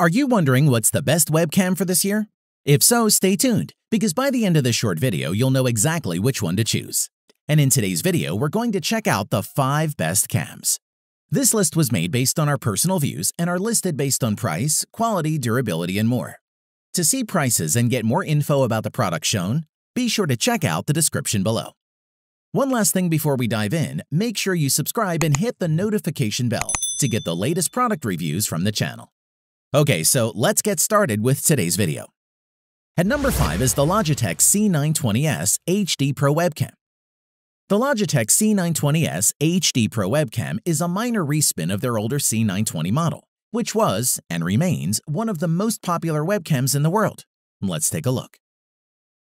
Are you wondering what's the best webcam for this year? If so, stay tuned, because by the end of this short video, you'll know exactly which one to choose. And in today's video, we're going to check out the 5 best cams. This list was made based on our personal views and are listed based on price, quality, durability, and more. To see prices and get more info about the product shown, be sure to check out the description below. One last thing before we dive in, make sure you subscribe and hit the notification bell to get the latest product reviews from the channel. Okay, so let's get started with today's video. At number 5 is the Logitech C920S HD Pro Webcam. The Logitech C920S HD Pro Webcam is a minor respin of their older C920 model, which was, and remains, one of the most popular webcams in the world. Let's take a look.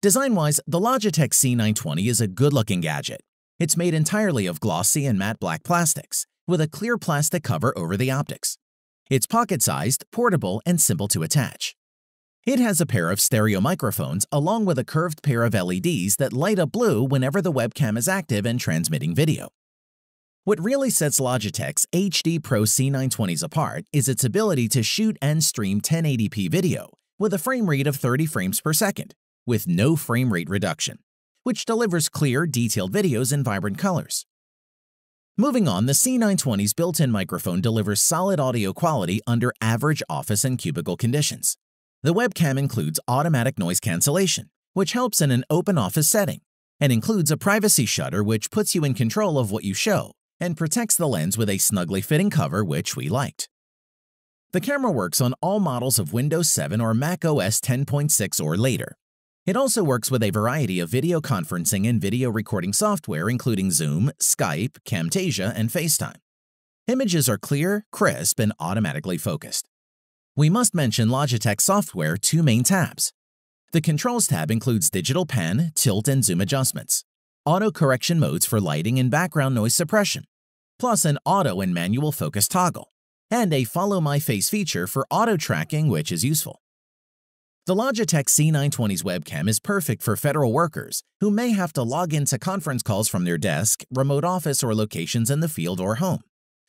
Design-wise, the Logitech C920 is a good-looking gadget. It's made entirely of glossy and matte black plastics, with a clear plastic cover over the optics. It's pocket-sized, portable, and simple to attach. It has a pair of stereo microphones along with a curved pair of LEDs that light up blue whenever the webcam is active and transmitting video. What really sets Logitech's HD Pro C920s apart is its ability to shoot and stream 1080p video with a frame rate of 30 frames per second, with no frame rate reduction, which delivers clear, detailed videos in vibrant colors. Moving on, the C920's built-in microphone delivers solid audio quality under average office and cubicle conditions. The webcam includes automatic noise cancellation, which helps in an open office setting, and includes a privacy shutter which puts you in control of what you show and protects the lens with a snugly fitting cover which we liked. The camera works on all models of Windows 7 or Mac OS 10.6 or later, it also works with a variety of video conferencing and video recording software including Zoom, Skype, Camtasia, and FaceTime. Images are clear, crisp, and automatically focused. We must mention Logitech software two main tabs. The Controls tab includes digital pan, tilt, and zoom adjustments, auto correction modes for lighting and background noise suppression, plus an auto and manual focus toggle, and a Follow My Face feature for auto tracking which is useful. The Logitech C920's webcam is perfect for federal workers who may have to log into conference calls from their desk, remote office, or locations in the field or home.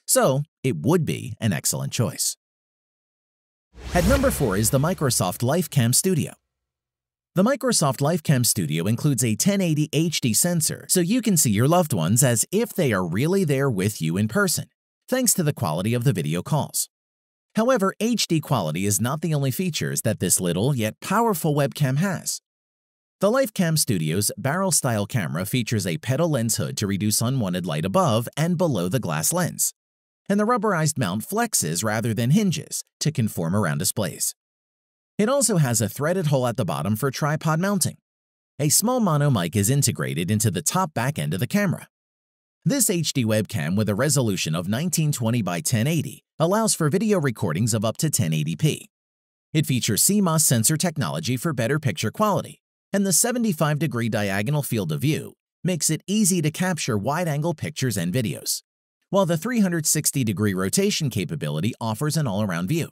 So, it would be an excellent choice. At number 4 is the Microsoft LifeCam Studio. The Microsoft LifeCam Studio includes a 1080 HD sensor so you can see your loved ones as if they are really there with you in person, thanks to the quality of the video calls. However, HD quality is not the only features that this little yet powerful webcam has. The LifeCam Studio's barrel-style camera features a petal lens hood to reduce unwanted light above and below the glass lens, and the rubberized mount flexes rather than hinges to conform around displays. It also has a threaded hole at the bottom for tripod mounting. A small mono mic is integrated into the top back end of the camera. This HD webcam with a resolution of 1920 by 1080 allows for video recordings of up to 1080p. It features CMOS sensor technology for better picture quality, and the 75-degree diagonal field of view makes it easy to capture wide-angle pictures and videos, while the 360-degree rotation capability offers an all-around view.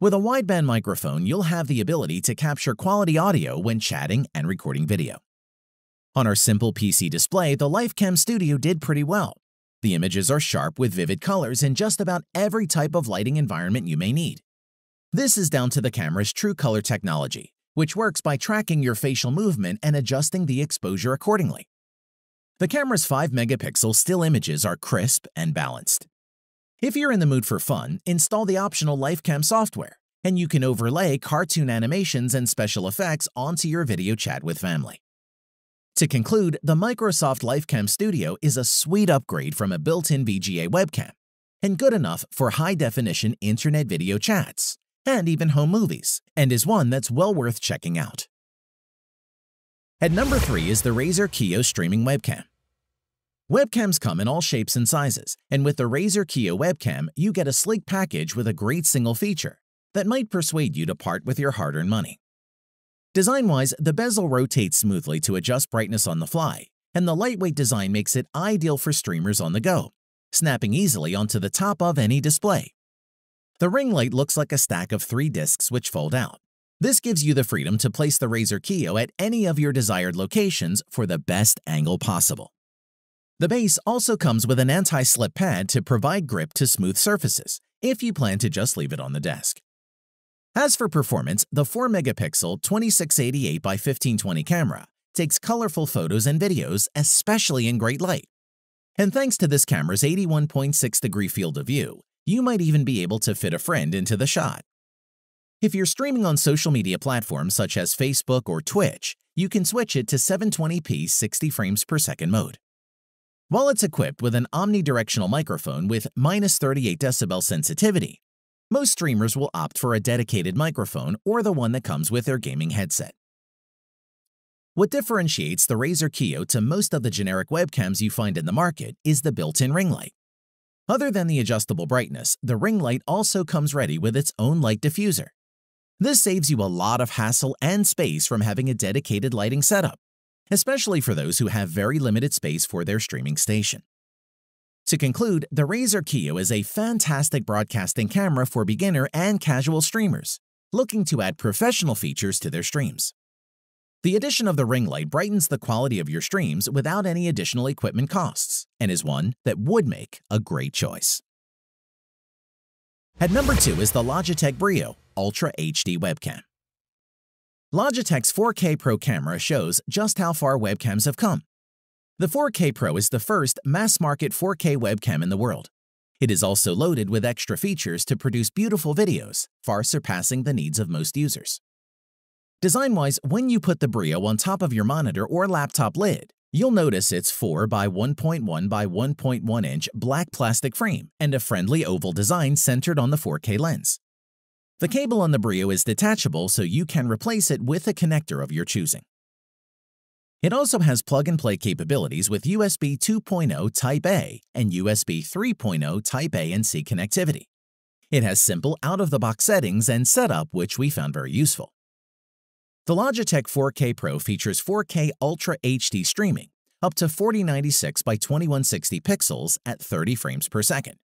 With a wideband microphone, you'll have the ability to capture quality audio when chatting and recording video. On our simple PC display, the LifeCam Studio did pretty well, the images are sharp with vivid colors in just about every type of lighting environment you may need. This is down to the camera's true color technology, which works by tracking your facial movement and adjusting the exposure accordingly. The camera's 5-megapixel still images are crisp and balanced. If you're in the mood for fun, install the optional LifeCam software, and you can overlay cartoon animations and special effects onto your video chat with family. To conclude, the Microsoft LifeCam Studio is a sweet upgrade from a built-in VGA webcam and good enough for high-definition internet video chats and even home movies, and is one that's well worth checking out. At number 3 is the Razer Kiyo Streaming Webcam. Webcams come in all shapes and sizes, and with the Razer Kiyo webcam, you get a sleek package with a great single feature that might persuade you to part with your hard-earned money. Design-wise, the bezel rotates smoothly to adjust brightness on the fly, and the lightweight design makes it ideal for streamers on the go, snapping easily onto the top of any display. The ring light looks like a stack of three discs which fold out. This gives you the freedom to place the Razer Kiyo at any of your desired locations for the best angle possible. The base also comes with an anti-slip pad to provide grip to smooth surfaces if you plan to just leave it on the desk. As for performance, the 4-megapixel 2688 by 1520 camera takes colorful photos and videos, especially in great light. And thanks to this camera's 81.6 degree field of view, you might even be able to fit a friend into the shot. If you're streaming on social media platforms such as Facebook or Twitch, you can switch it to 720p 60 frames per second mode. While it's equipped with an omnidirectional microphone with minus 38 decibel sensitivity, most streamers will opt for a dedicated microphone or the one that comes with their gaming headset. What differentiates the Razer Kiyo to most of the generic webcams you find in the market is the built-in ring light. Other than the adjustable brightness, the ring light also comes ready with its own light diffuser. This saves you a lot of hassle and space from having a dedicated lighting setup, especially for those who have very limited space for their streaming station. To conclude, the Razer Kiyo is a fantastic broadcasting camera for beginner and casual streamers looking to add professional features to their streams. The addition of the ring light brightens the quality of your streams without any additional equipment costs and is one that would make a great choice. At number 2 is the Logitech Brio Ultra HD Webcam. Logitech's 4K Pro camera shows just how far webcams have come the 4K Pro is the first mass-market 4K webcam in the world. It is also loaded with extra features to produce beautiful videos, far surpassing the needs of most users. Design-wise, when you put the Brio on top of your monitor or laptop lid, you'll notice its 4 by 1.1 by 1.1 inch black plastic frame and a friendly oval design centered on the 4K lens. The cable on the Brio is detachable so you can replace it with a connector of your choosing. It also has plug-and-play capabilities with USB 2.0 Type-A and USB 3.0 Type-A and C connectivity. It has simple out-of-the-box settings and setup which we found very useful. The Logitech 4K Pro features 4K Ultra HD streaming up to 4096 by 2160 pixels at 30 frames per second.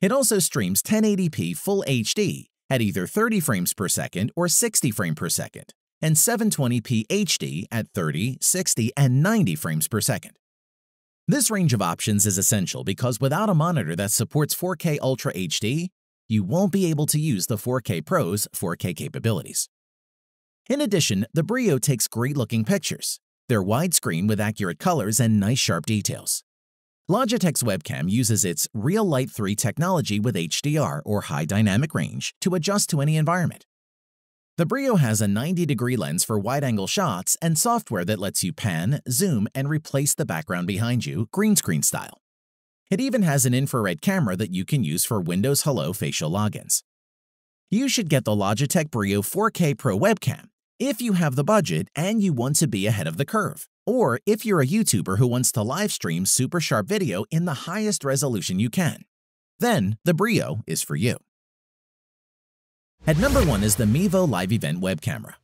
It also streams 1080p Full HD at either 30 frames per second or 60 frames per second and 720p HD at 30, 60, and 90 frames per second. This range of options is essential because without a monitor that supports 4K Ultra HD, you won't be able to use the 4K Pro's 4K capabilities. In addition, the Brio takes great-looking pictures. They're widescreen with accurate colors and nice sharp details. Logitech's webcam uses its Real Light 3 technology with HDR or high dynamic range to adjust to any environment. The Brio has a 90-degree lens for wide-angle shots and software that lets you pan, zoom, and replace the background behind you green screen style. It even has an infrared camera that you can use for Windows Hello facial logins. You should get the Logitech Brio 4K Pro webcam if you have the budget and you want to be ahead of the curve, or if you're a YouTuber who wants to live stream super sharp video in the highest resolution you can. Then the Brio is for you. At number 1 is the Mevo Live Event web camera.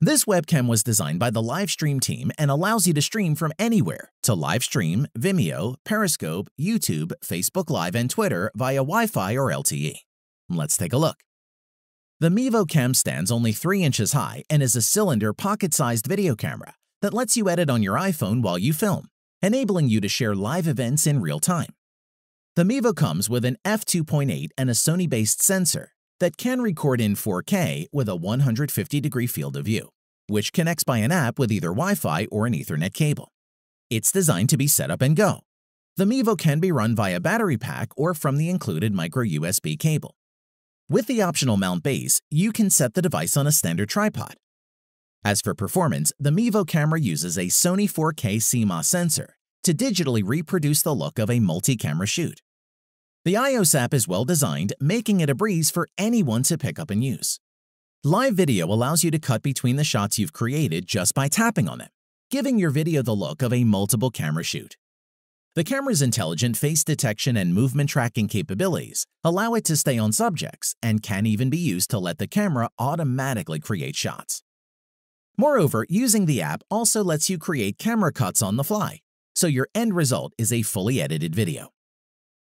This webcam was designed by the Livestream team and allows you to stream from anywhere to Livestream, Vimeo, Periscope, YouTube, Facebook Live, and Twitter via Wi-Fi or LTE. Let's take a look. The Mevo Cam stands only 3 inches high and is a cylinder pocket-sized video camera that lets you edit on your iPhone while you film, enabling you to share live events in real time. The Mevo comes with an f2.8 and a Sony-based sensor that can record in 4K with a 150-degree field of view, which connects by an app with either Wi-Fi or an Ethernet cable. It's designed to be set up and go. The Mevo can be run via battery pack or from the included micro USB cable. With the optional mount base, you can set the device on a standard tripod. As for performance, the Mevo camera uses a Sony 4K CMOS sensor to digitally reproduce the look of a multi-camera shoot. The iOS app is well designed, making it a breeze for anyone to pick up and use. Live video allows you to cut between the shots you've created just by tapping on them, giving your video the look of a multiple camera shoot. The camera's intelligent face detection and movement tracking capabilities allow it to stay on subjects and can even be used to let the camera automatically create shots. Moreover, using the app also lets you create camera cuts on the fly, so your end result is a fully edited video.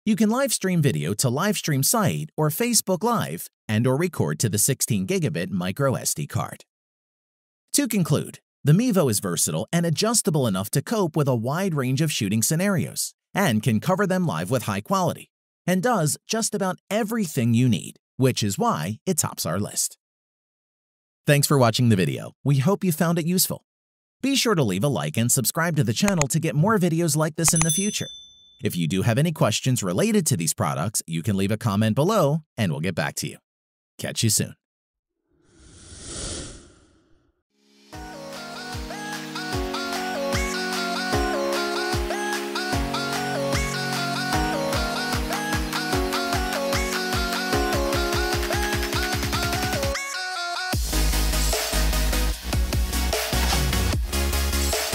You can live stream video to Livestream site or Facebook Live and or record to the 16 gigabit micro SD card. To conclude, the Mevo is versatile and adjustable enough to cope with a wide range of shooting scenarios and can cover them live with high quality and does just about everything you need which is why it tops our list. Thanks for watching the video. We hope you found it useful. Be sure to leave a like and subscribe to the channel to get more videos like this in the future. If you do have any questions related to these products, you can leave a comment below and we'll get back to you. Catch you soon.